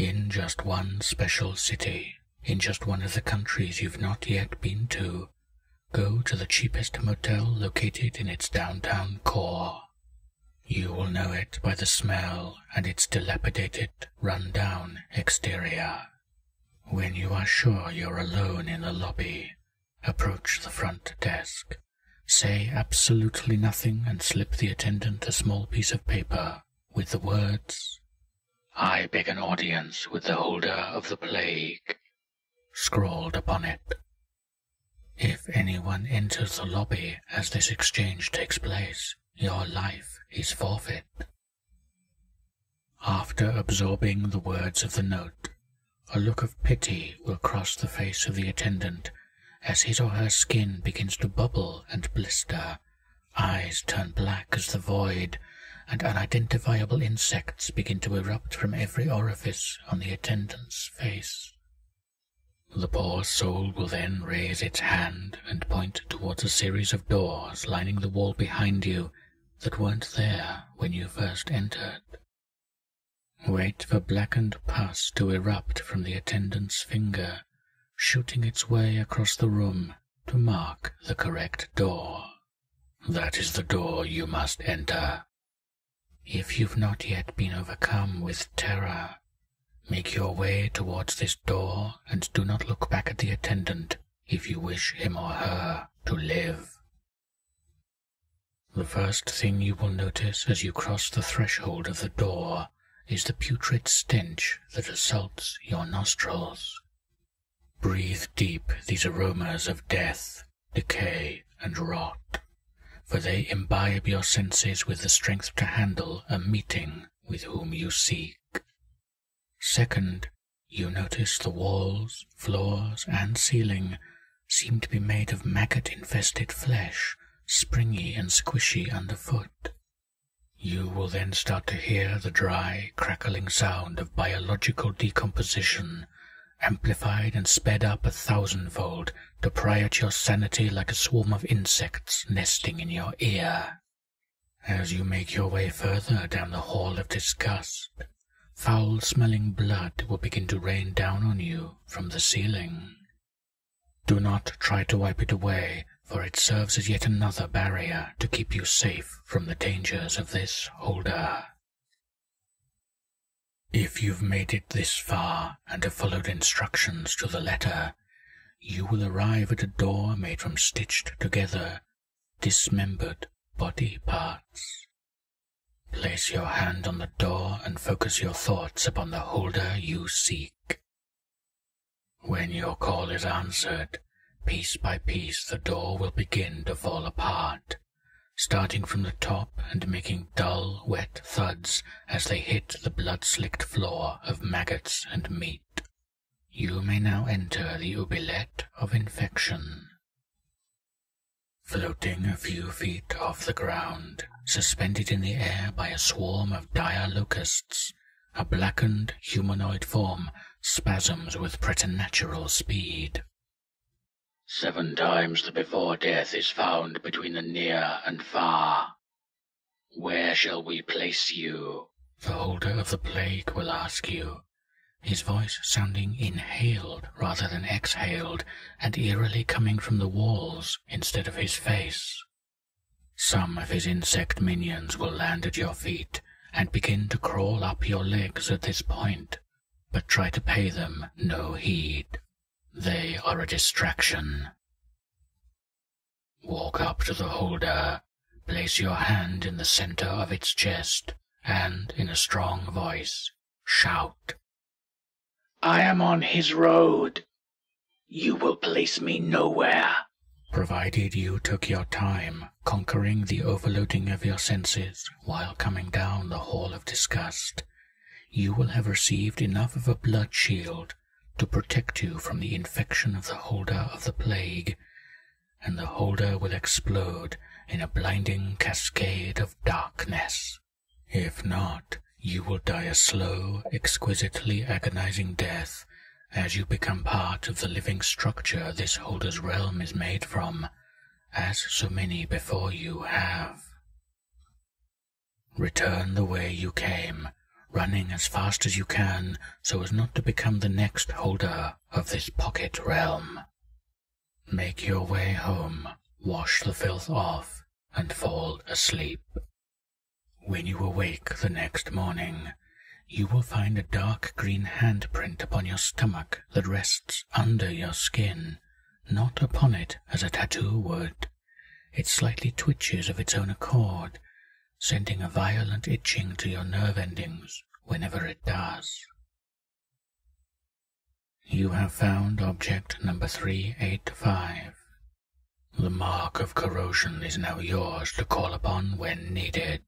in just one special city, in just one of the countries you've not yet been to, go to the cheapest motel located in its downtown core. You will know it by the smell and its dilapidated, run-down exterior. When you are sure you're alone in the lobby, approach the front desk. Say absolutely nothing and slip the attendant a small piece of paper with the words, I beg an audience with the holder of the plague, scrawled upon it. If anyone enters the lobby as this exchange takes place, your life is forfeit. After absorbing the words of the note, a look of pity will cross the face of the attendant as his or her skin begins to bubble and blister, eyes turn black as the void, and unidentifiable insects begin to erupt from every orifice on the attendant's face. The poor soul will then raise its hand and point towards a series of doors lining the wall behind you that weren't there when you first entered. Wait for blackened pus to erupt from the attendant's finger, shooting its way across the room to mark the correct door. That is the door you must enter. If you've not yet been overcome with terror, make your way towards this door and do not look back at the attendant if you wish him or her to live. The first thing you will notice as you cross the threshold of the door is the putrid stench that assaults your nostrils. Breathe deep these aromas of death, decay, and rot, for they imbibe your senses with the strength to handle a meeting with whom you seek. Second, you notice the walls, floors, and ceiling seem to be made of maggot-infested flesh, springy and squishy underfoot. You will then start to hear the dry, crackling sound of biological decomposition, amplified and sped up a thousandfold to pry at your sanity like a swarm of insects nesting in your ear. As you make your way further down the hall of disgust, foul-smelling blood will begin to rain down on you from the ceiling. Do not try to wipe it away for it serves as yet another barrier to keep you safe from the dangers of this holder. If you've made it this far and have followed instructions to the letter, you will arrive at a door made from stitched together, dismembered body parts. Place your hand on the door and focus your thoughts upon the holder you seek. When your call is answered, Piece by piece the door will begin to fall apart, starting from the top and making dull, wet thuds as they hit the blood-slicked floor of maggots and meat. You may now enter the oubliette of infection. Floating a few feet off the ground, suspended in the air by a swarm of dire locusts, a blackened humanoid form spasms with preternatural speed. Seven times the before death is found between the near and far. Where shall we place you? The holder of the plague will ask you, his voice sounding inhaled rather than exhaled, and eerily coming from the walls instead of his face. Some of his insect minions will land at your feet and begin to crawl up your legs at this point, but try to pay them no heed. They are a distraction. Walk up to the holder, place your hand in the center of its chest, and in a strong voice, shout. I am on his road. You will place me nowhere. Provided you took your time conquering the overloading of your senses while coming down the hall of disgust, you will have received enough of a blood shield to protect you from the infection of the holder of the plague, and the holder will explode in a blinding cascade of darkness. If not, you will die a slow, exquisitely agonizing death as you become part of the living structure this holder's realm is made from, as so many before you have. Return the way you came, running as fast as you can so as not to become the next holder of this pocket realm. Make your way home, wash the filth off, and fall asleep. When you awake the next morning, you will find a dark green handprint upon your stomach that rests under your skin, not upon it as a tattoo would. It slightly twitches of its own accord, sending a violent itching to your nerve endings whenever it does. You have found object number 385. The mark of corrosion is now yours to call upon when needed.